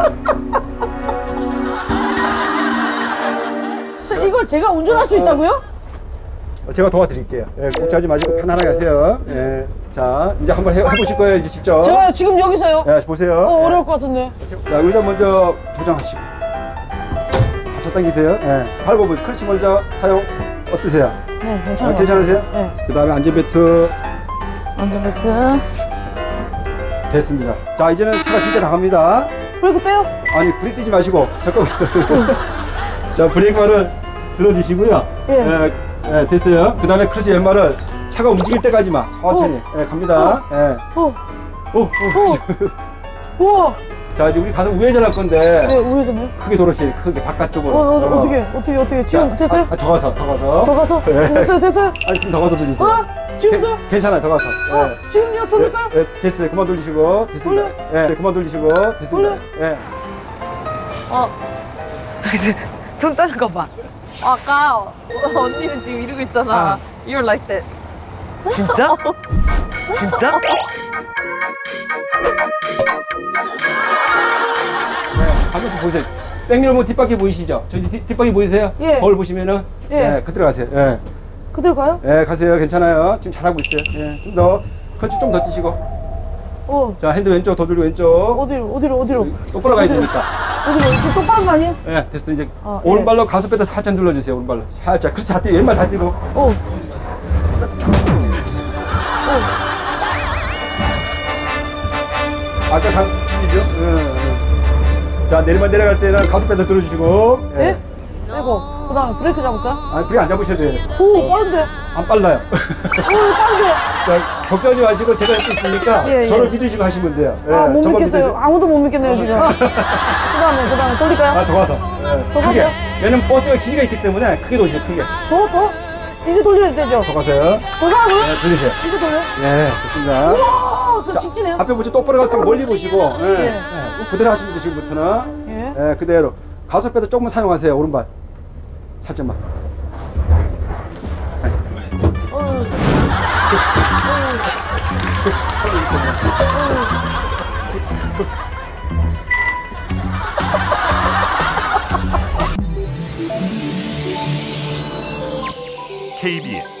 자, 이걸 제가 운전할 수 있다고요? 제가 도와드릴게요. 예, 걱정하지 마시고 편안하게 하세요. 예. 자, 이제 한번 해, 해보실 거예요, 이제 직접. 제가 지금 여기서요? 예, 보세요. 어, 예. 어려울 것 같은데. 자, 의자 먼저 조정하시고. 하차 당기세요. 예. 밟아보세요. 크러치 먼저 사용 어떠세요? 네, 아, 괜찮아요. 괜찮으세요? 네. 그 다음에 안전벨트 안전벨트. 됐습니다. 자, 이제는 차가 진짜 나갑니다. 브레이크 떼요? 아니, 브레이크 떼지 마시고. 잠깐만. 자, 브레이크 발을 들어주시고요. 예. 예, 됐어요. 그 다음에 클러치 왼발을 차가 움직일 때까지만 천천히. 예, 갑니다. 예. 어, 오, 오. 우와. 자, 이제 우리 가서 우회전 할 건데. 네, 우회전해요? 크게 돌으시 크게 바깥쪽으로. 어, 어, 어 떻게, 어떻게, 어떻게. 지금 자, 됐어요? 아, 아, 더 가서, 더 가서. 더 가서? 예. 됐어요, 됐어요? 아니, 좀더 가서 돌리세요. 어? 지금도? 괜- 괜찮아요, 더 가서. 어, 예. 지금요? 돌릴까요? 예, 예, 됐어요. 그만 돌리시고. 됐습니다. 예, 그만 돌리시고. 됐습니다. 예. 어. 이제 손 떠는 거 봐. 아까 언니는 지금 이러고 있잖아. You're like this. 진짜? 진짜? 네, 가면서 보세요. 백미러 뭐 뒷바퀴 보이시죠? 저기 뒤- 뒷바퀴 보이세요? 예. 거울 보시면은 예. 예, 그대로 가세요. 예. 그대로 가요? 예, 가세요. 괜찮아요. 지금 잘하고 있어요. 예. 좀 더. 클러치 좀 더 떼시고. 어. 자, 핸들 왼쪽 더 돌리고 왼쪽. 어디로, 어디로, 어디로? 똑바로 가야 어디로? 되니까. 어디로? 지금 똑바른 거 아니에요? 예, 됐어. 이제 어, 오른발로 가속페달 살짝 눌러주세요. 오른발로. 살짝. 그렇지. 다 떼고. 왼발 다 떼고. 어. 아까 간 틀리죠? 예, 예. 자, 내리막 내려갈 때는 가속페달 들어주시고. 예? 빼고. 그 다음에 브레이크 잡을까요? 아니, 브레이크 안 잡으셔도 돼요. 오, 빠른데? 안 빨라요. 오, 빠른데? 자, 걱정하지 마시고 제가 옆에 있으니까 예, 예. 저를 믿으시고 하시면 돼요. 예, 아, 못 저만 믿겠어요. 믿으세요. 아무도 못 믿겠네요, 지금. 그 다음에, 그 다음에 돌릴까요? 아, 더 가서. 예, 더 크게. 가서요? 얘는 버스가 길이가 있기 때문에 크게 도시요 크게. 더, 더? 이제 돌려야 되죠? 더 가세요. 더 가라고요? 네, 돌리세요. 이제 돌려? 예, 좋습니다. 와, 그 직진해요? 앞에 보죠. 똑바로 가서 멀리 보시고. 예, 예. 예, 그대로 하시면 지금부터는. 예. 예, 그대로. 가속배도 조금만 사용하세요, 오른발. 살짝만. 어, KBS